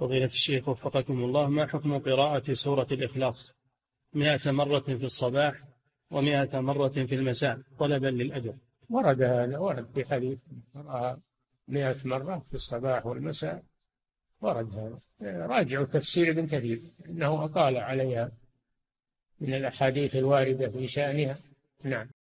فضيلة الشيخ وفقكم الله ما حكم قراءة سورة الإخلاص؟ مئة مرة في الصباح ومئة مرة في المساء طلبا للأجر. ورد هذا ورد في حديث قرأها مئة مرة في الصباح والمساء ورد هذا. راجعوا تفسير ابن كثير إنه أطال عليها من الأحاديث الواردة في شأنها. نعم.